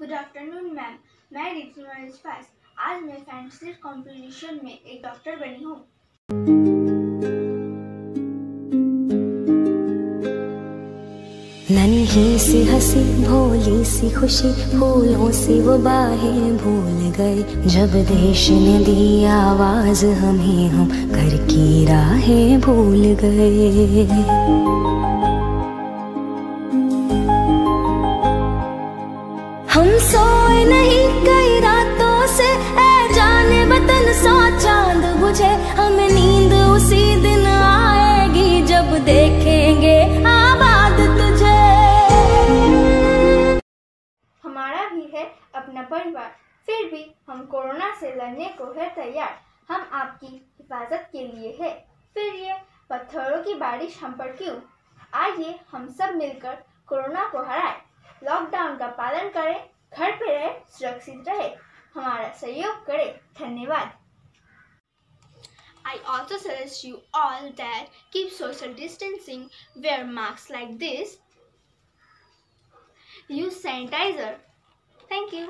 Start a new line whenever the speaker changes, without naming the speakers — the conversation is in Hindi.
गुड आफ्टरनून मैम मैं रितु पास आज मैं फैंसी कंपटीशन में एक डॉक्टर बनी हूँ।
नन्ही सी हँसी, भोली सी खुशी, फूलों से वो बाहें भूल गए। जब देश ने दी आवाज़, हमें हम घर की राहें भूल गए। हम सोए नहीं कई रातों से। ऐ जाने चाँद बुझे। हमें नींद उसी दिन आएगी जब देखेंगे आबाद तुझे।
हमारा भी है अपना परिवार, फिर भी हम कोरोना से लड़ने को है तैयार। हम आपकी हिफाजत के लिए है। फिर ये पत्थरों की बारिश हम पर क्यों? आइए हम सब मिलकर कोरोना को हराएँ। लॉकडाउन का पालन करें घर पे रहे सुरक्षित रहे हमारा सहयोग करें धन्यवाद I also suggest you all that keep social distancing, wear masks like this, use sanitizer. Thank you.